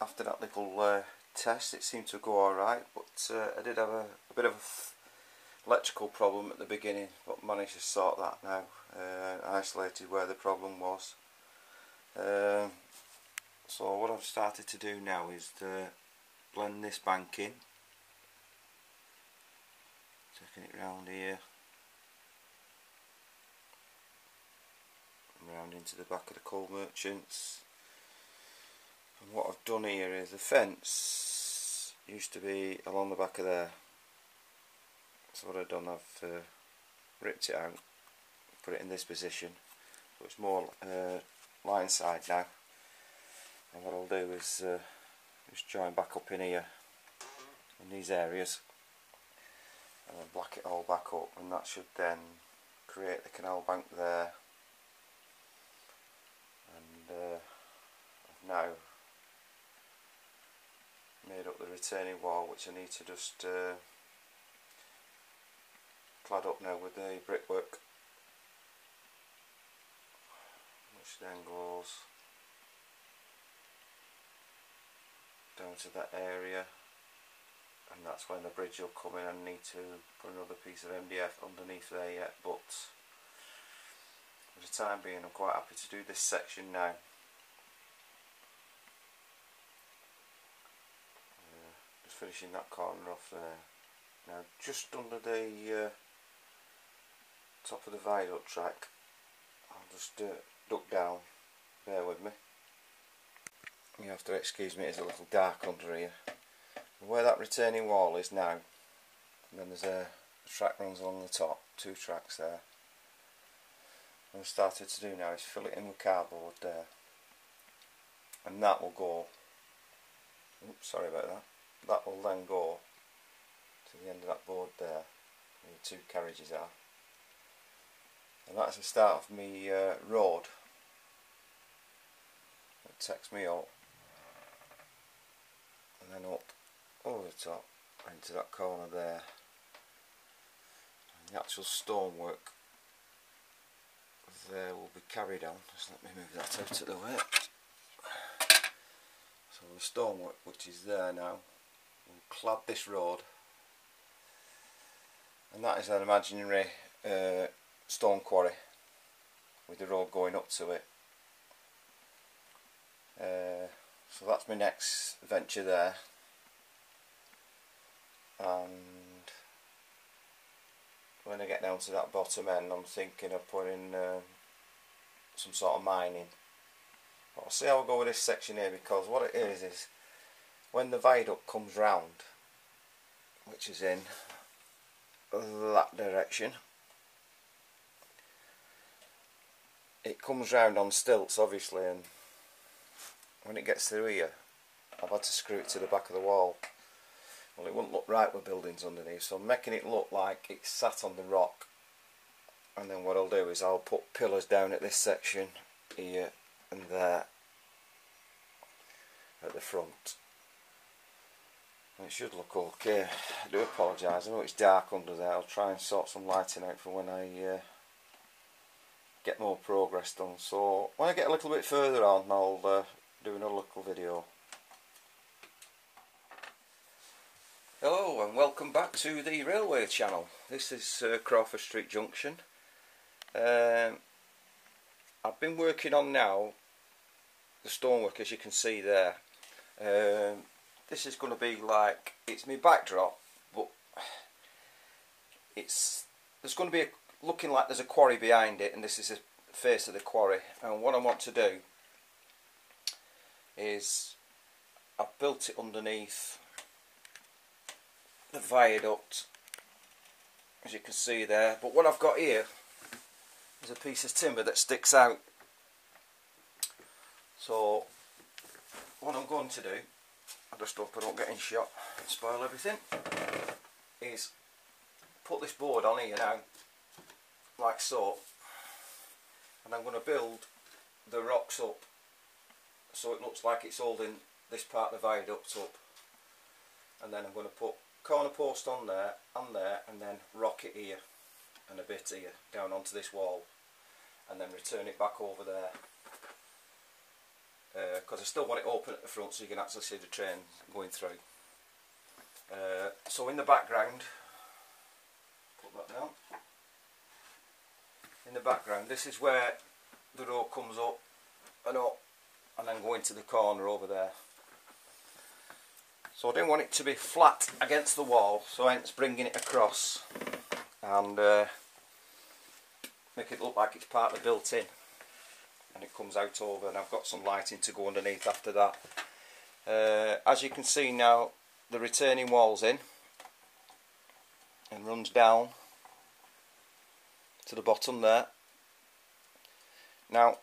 after that little uh, test it seemed to go alright but uh, I did have a, a bit of a electrical problem at the beginning but managed to sort that now. Uh, isolated where the problem was. Um, so what I've started to do now is to blend this bank in. Taking it round here. Round into the back of the coal merchants and what I've done here is the fence used to be along the back of there. So what I've done I've uh, ripped it out put it in this position so it's more uh, line side now. And what I'll do is uh, just join back up in here in these areas and then black it all back up and that should then create the canal bank there. And uh, now made up the retaining wall which I need to just uh, clad up now with the brickwork which then goes down to that area and that's when the bridge will come in. And need to put another piece of MDF underneath there yet but for the time being I'm quite happy to do this section now finishing that corner off there. Now just under the uh, top of the viaduct track, I'll just uh, duck down, bear with me. You have to excuse me, it's a little dark under here. Where that retaining wall is now, and then there's a, a track runs along the top, two tracks there. What I've started to do now is fill it in with cardboard there. And that will go, oops, sorry about that that will then go to the end of that board there where the two carriages are. And that's the start of me uh, road. That takes me up and then up over the top into that corner there. And the actual stonework there will be carried on. Just let me move that out of the way. So the stonework which is there now clad this road. And that is an imaginary uh, stone quarry with the road going up to it. Uh, so that's my next venture there. And when I get down to that bottom end I'm thinking of putting uh, some sort of mining. But I'll see how I go with this section here because what it is is when the viaduct comes round which is in that direction it comes round on stilts obviously and when it gets through here I've had to screw it to the back of the wall. Well it wouldn't look right with buildings underneath so I'm making it look like it's sat on the rock. And then what I'll do is I'll put pillars down at this section here and there at the front it should look okay. I do apologise, I know it's dark under there, I'll try and sort some lighting out for when I uh, get more progress done. So when I get a little bit further on I'll uh, do another little video. Hello and welcome back to the railway channel. This is uh, Crawford Street Junction. Um, I've been working on now the stonework as you can see there. Um, this is going to be like it's my backdrop but it's there's going to be a, looking like there's a quarry behind it and this is the face of the quarry. And what I want to do is I've built it underneath the viaduct as you can see there. But what I've got here is a piece of timber that sticks out. So what I'm going to do I just hope I don't get in shot and spoil everything. Is put this board on here now like so and I'm going to build the rocks up so it looks like it's holding this part of the viaduct up. And then I'm going to put corner post on there and there and then rock it here and a bit here down onto this wall and then return it back over there because I still want it open at the front so you can actually see the train going through. Uh, so in the background, put that down. In the background, this is where the road comes up and up and then go into the corner over there. So I didn't want it to be flat against the wall, so hence bringing it across and uh, make it look like it's partly built in and it comes out over and I've got some lighting to go underneath after that. Uh, as you can see now the retaining wall's in and runs down to the bottom there. Now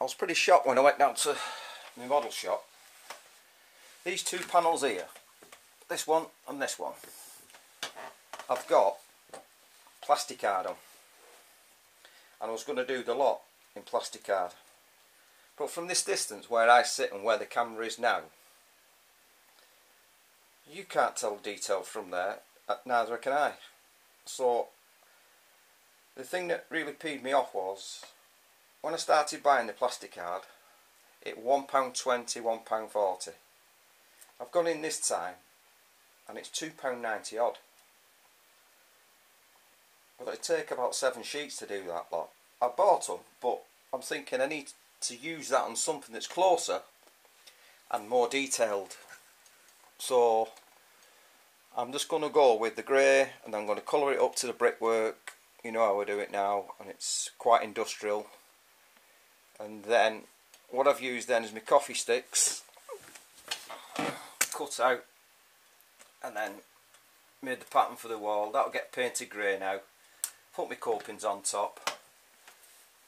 I was pretty shocked when I went down to my model shop. These two panels here, this one and this one, I've got plasticard on and I was going to do the lot in plasticard but from this distance where I sit and where the camera is now you can't tell the detail from there uh, neither can I. So the thing that really peed me off was when I started buying the plasticard it £1.20, £1.40 I've gone in this time and it's £2.90 odd but it'd take about seven sheets to do that lot. I bought them, but I'm thinking I need to use that on something that's closer and more detailed. So I'm just going to go with the grey and I'm going to colour it up to the brickwork. You know how I do it now and it's quite industrial. And then what I've used then is my coffee sticks cut out and then made the pattern for the wall. That'll get painted grey now put my copings on top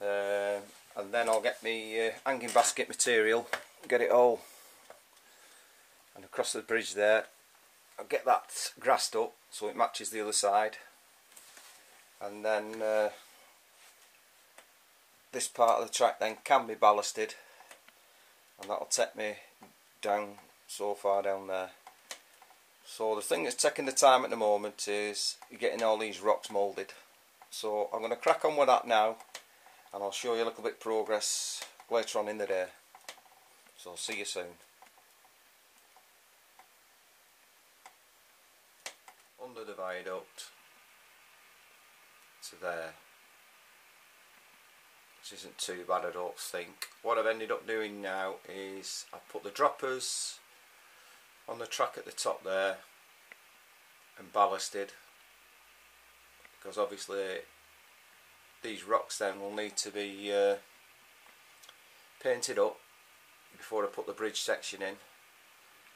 uh, and then I'll get my uh, hanging basket material get it all. And across the bridge there I'll get that grassed up so it matches the other side. And then uh, this part of the track then can be ballasted and that'll take me down so far down there. So the thing that's taking the time at the moment is getting all these rocks moulded so I'm going to crack on with that now and I'll show you a little bit progress later on in the day. So I'll see you soon. Under the viaduct to there. Which isn't too bad I don't think. What I've ended up doing now is I've put the droppers on the track at the top there and ballasted because obviously these rocks then will need to be uh, painted up before I put the bridge section in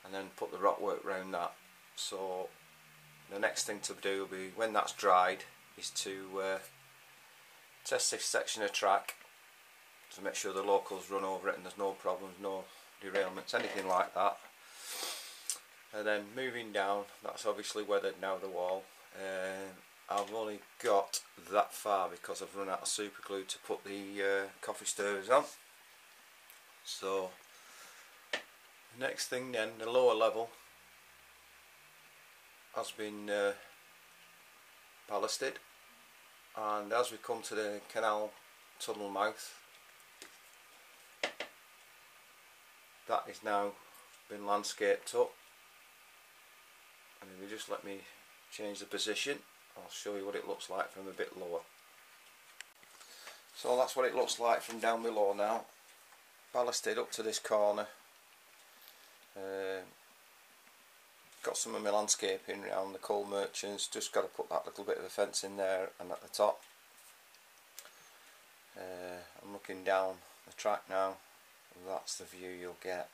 and then put the rock work around that. So the next thing to do will be when that's dried is to uh, test this section of track to make sure the locos run over it and there's no problems, no derailments, anything like that. And then moving down that's obviously weathered now the wall uh, I've only got that far because I've run out of super glue to put the uh, coffee stirrers on. So next thing then the lower level has been uh, ballasted. And as we come to the canal tunnel mouth that is now been landscaped up. And if you just let me change the position I'll show you what it looks like from a bit lower. So that's what it looks like from down below now. Ballasted up to this corner. Uh, got some of my landscaping around the coal merchants. Just got to put that little bit of a fence in there and at the top. Uh, I'm looking down the track now. That's the view you'll get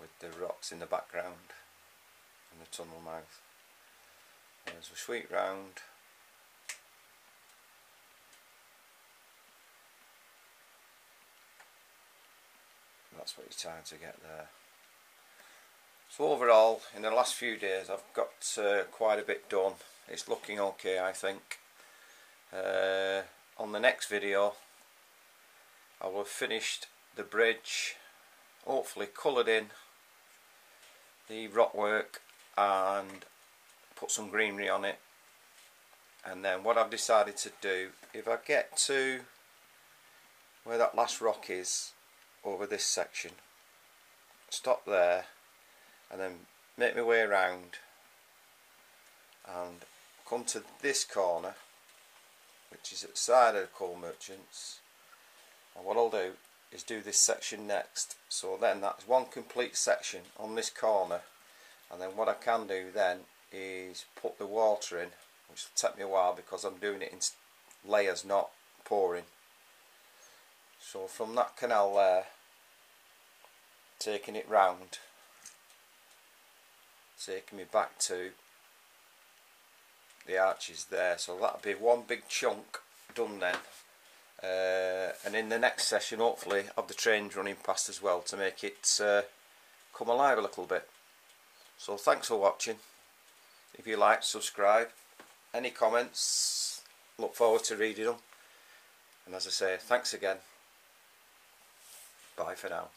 with the rocks in the background and the tunnel mouth. There's a sweet round that's what you're trying to get there. So overall, in the last few days I've got uh, quite a bit done. It's looking okay I think. Uh, on the next video I will have finished the bridge, hopefully coloured in the rock work and put some greenery on it. And then what I've decided to do if I get to where that last rock is over this section stop there and then make my way around and come to this corner which is at the side of the coal merchants. And what I'll do is do this section next. So then that's one complete section on this corner and then what I can do then is put the water in which will take me a while because I'm doing it in layers not pouring. So from that canal there taking it round taking me back to the arches there. So that'll be one big chunk done then. Uh, and in the next session hopefully have the trains running past as well to make it uh, come alive a little bit so thanks for watching. If you like subscribe. Any comments look forward to reading them. And as I say thanks again. Bye for now